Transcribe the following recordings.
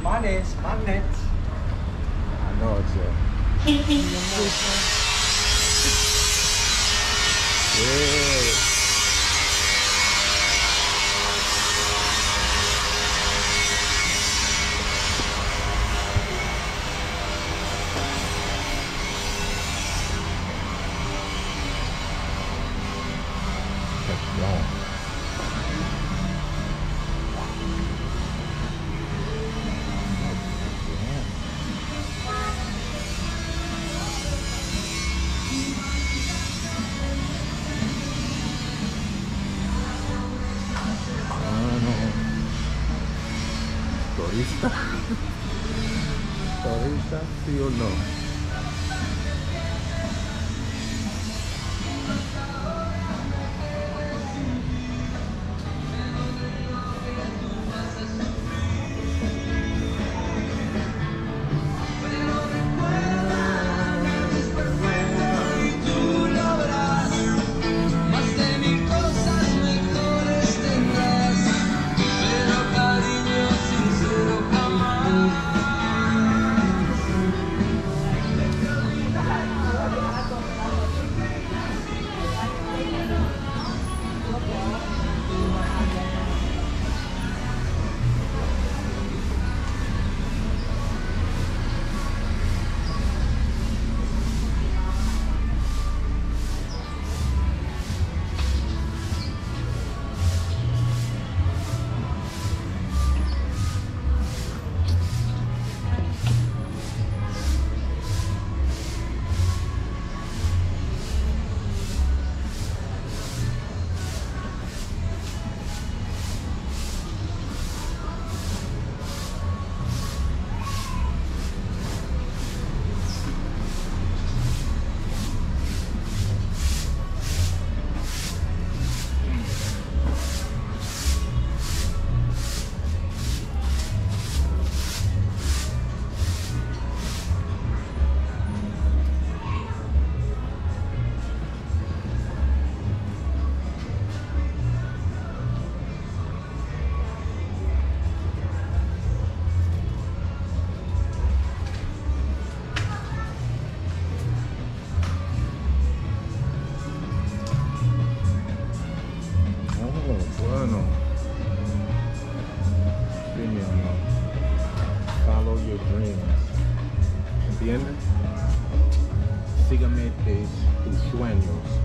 Imanes, magnet. I know it's uh, a. yeah. Lithuanians.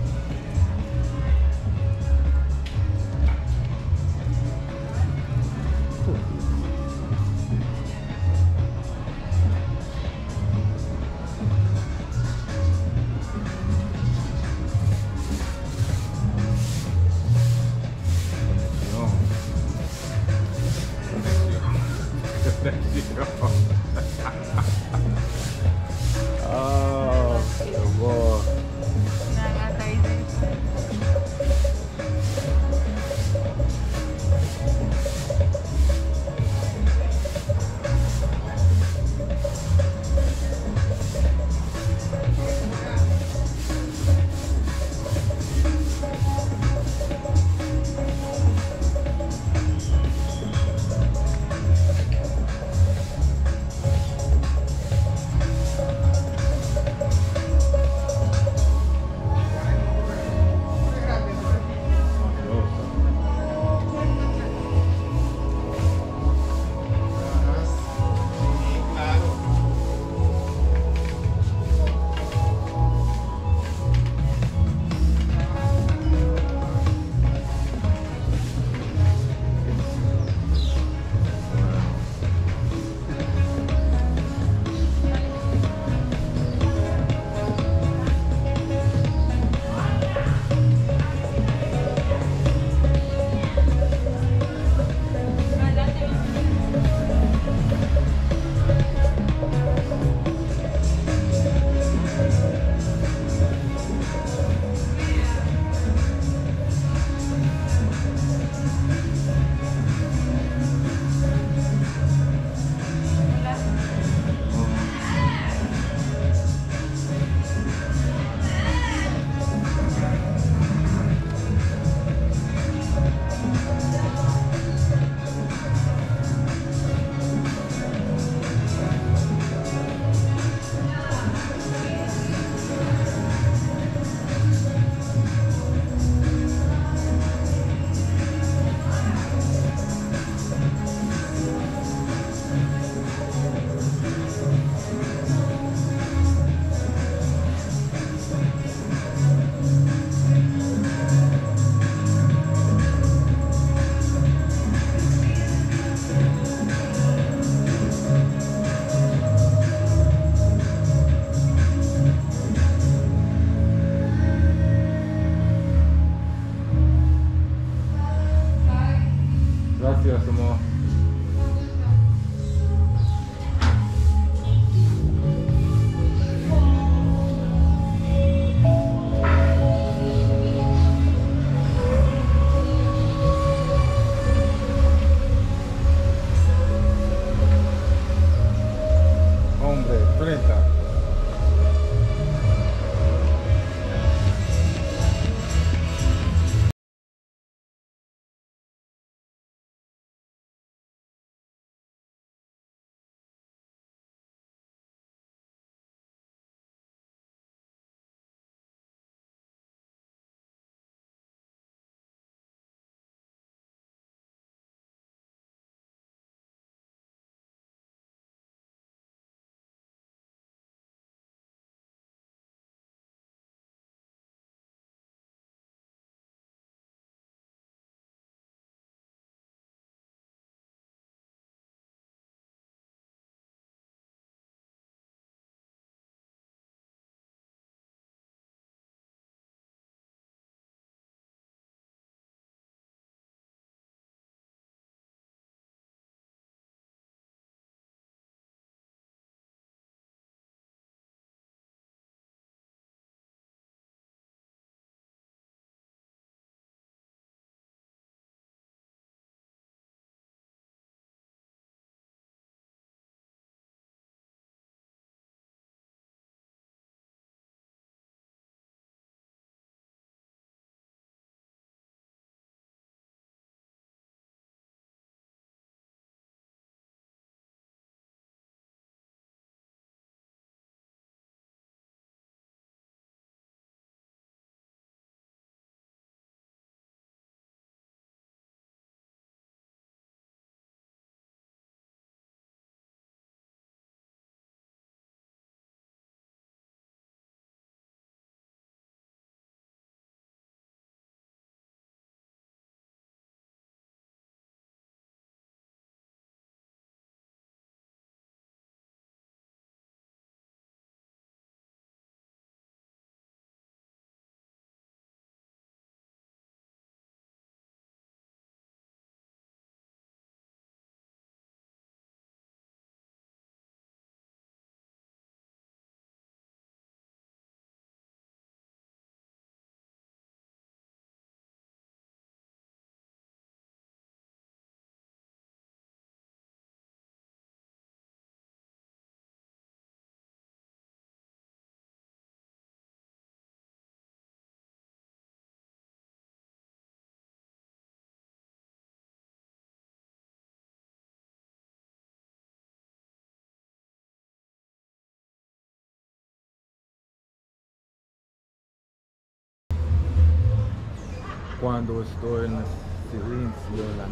Cuando estoy en el silencio, la,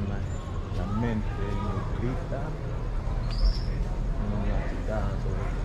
la mente me grita, no me ha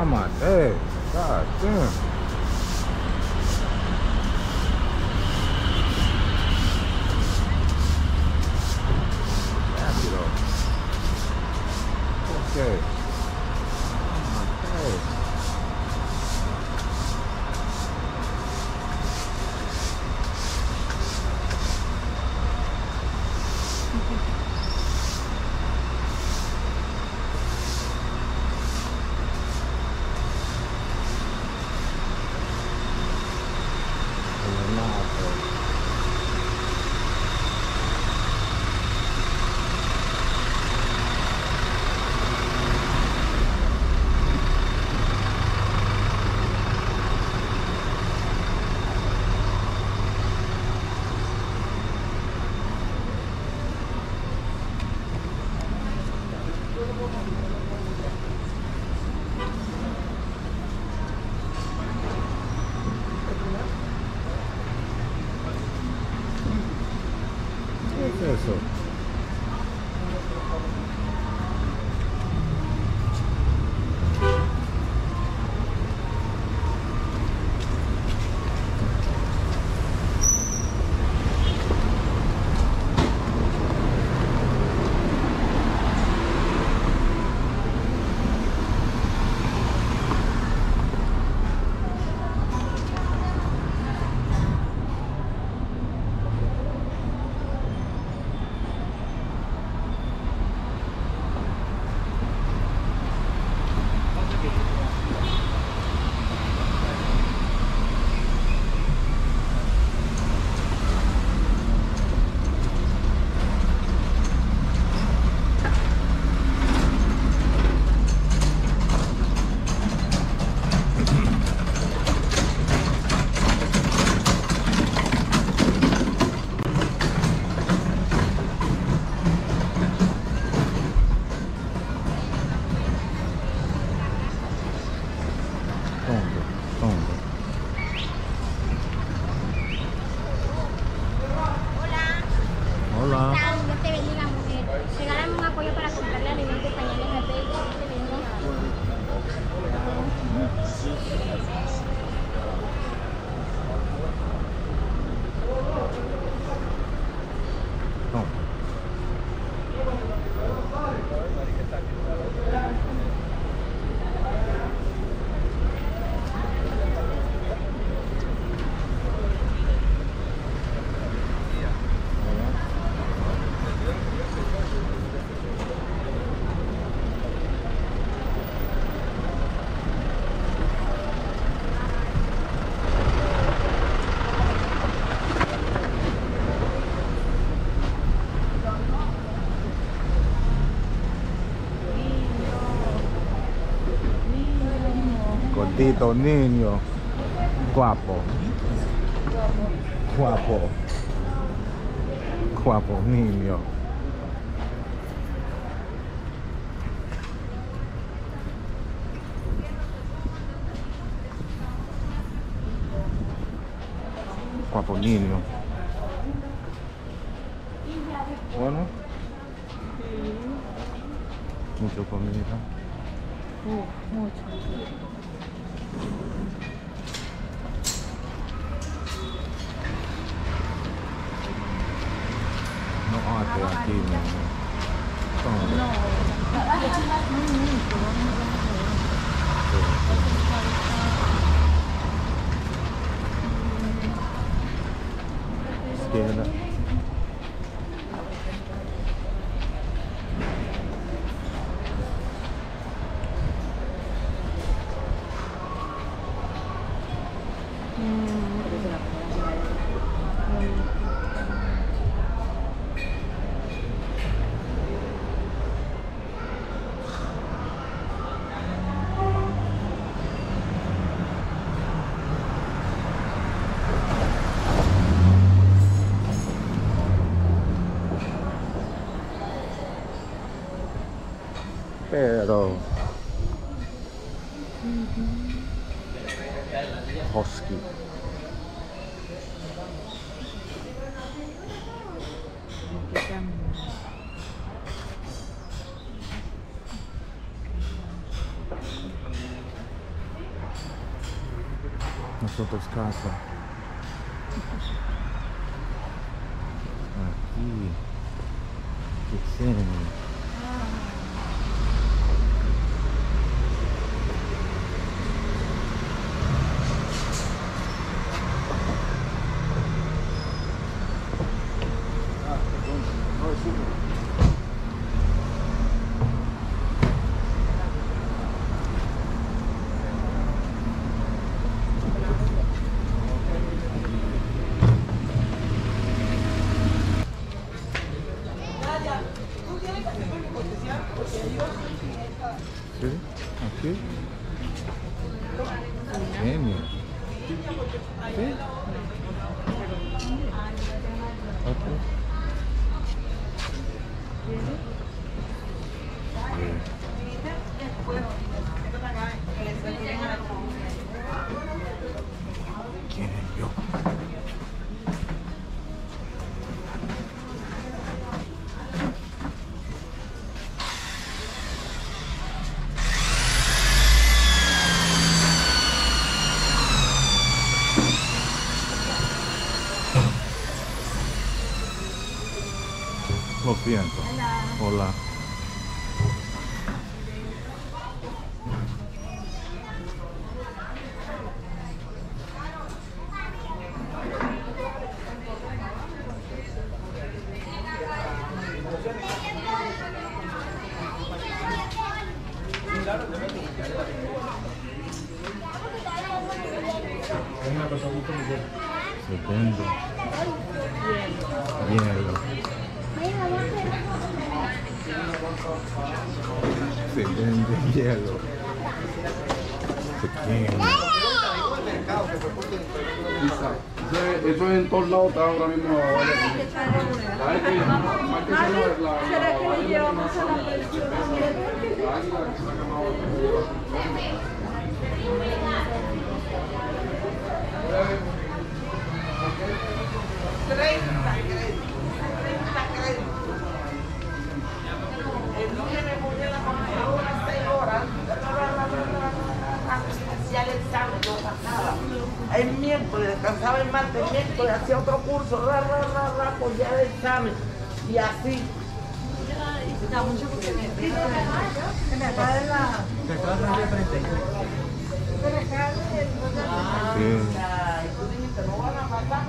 Oh my days. God damn. Benedito, Nino, Guapo. Guapo. Guapo, Nino. Guapo, Nino. Buono? Mucho comida. Oh, mucho. Pero. Lo Se vende hielo. Pequeño. Eso, en todos lados está ahora mismo ¿Será que le llevamos a la la- El miércoles, descansaba el martes, el miércoles hacía otro curso, ra, ra, ra, ra, pues ya el examen. Y así. Sí. Ay, tú dijiste, no van a matar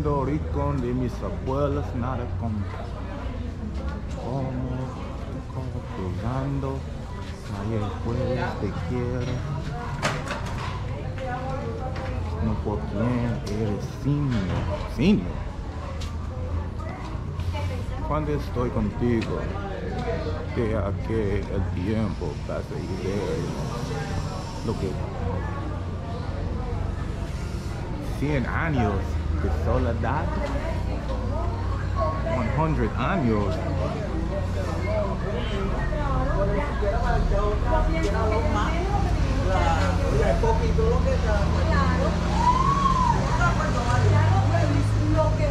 Lindo rico de mis abuelos, nada como como cruzando, ayer jueves te quiero. No por quién eres simio, simio. Cuando estoy contigo, deja que el tiempo pase y lo que 100 años de soledad, 100 años. Lo que,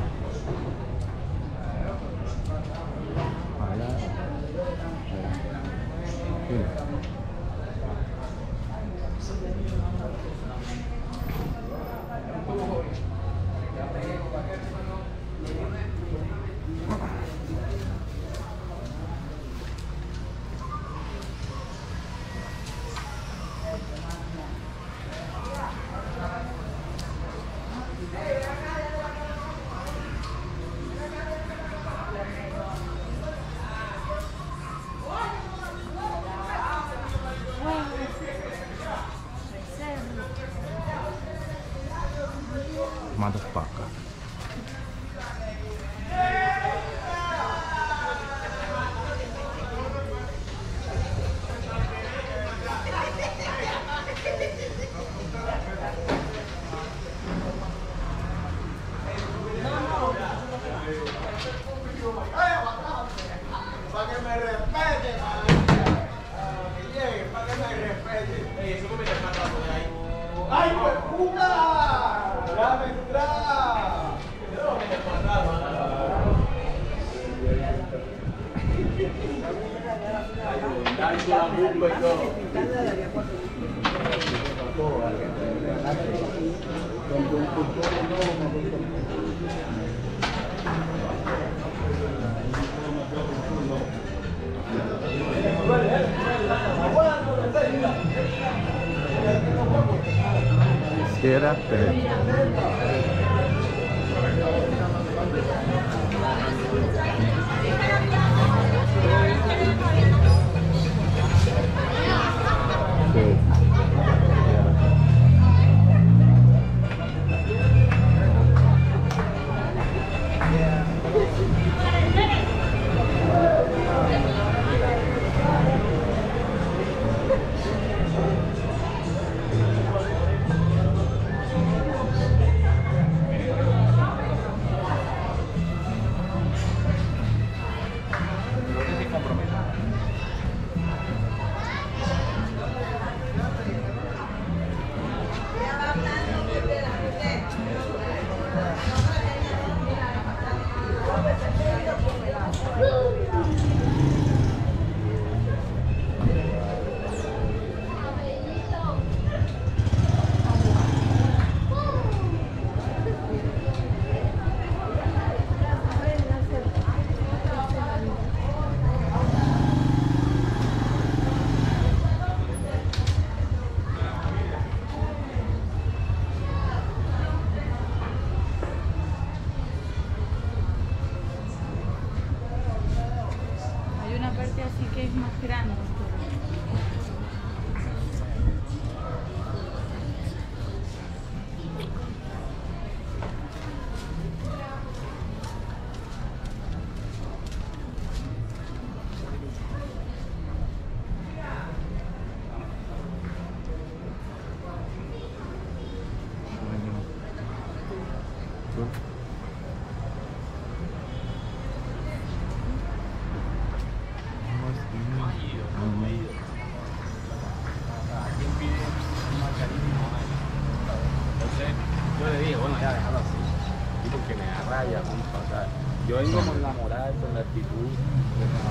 Quédate. Sí. Uhum. Legal.